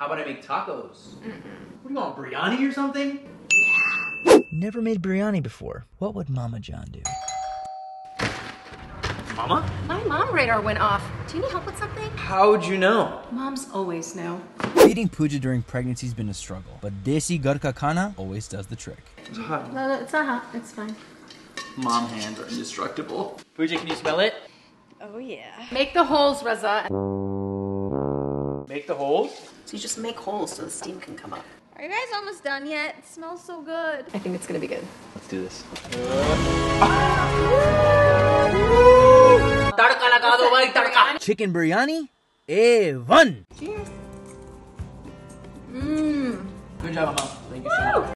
How about I make tacos? What do you want, biryani or something? Never made biryani before. What would Mama John do? Mama? My mom radar went off. Do you need help with something? How'd you know? Moms always know. Feeding Puja during pregnancy has been a struggle, but Desi Garka Khana always does the trick. It's hot. No, no, it's not hot. It's fine. Mom hands are indestructible. Puja, can you smell it? Oh yeah. Make the holes, Reza. Make the holes? So you just make holes so the steam can come up. Are you guys almost done yet? It smells so good. I think it's gonna be good. Let's do this. Chicken biryani? A1! Cheers. Mmm. Good job, Mama. Thank you so much.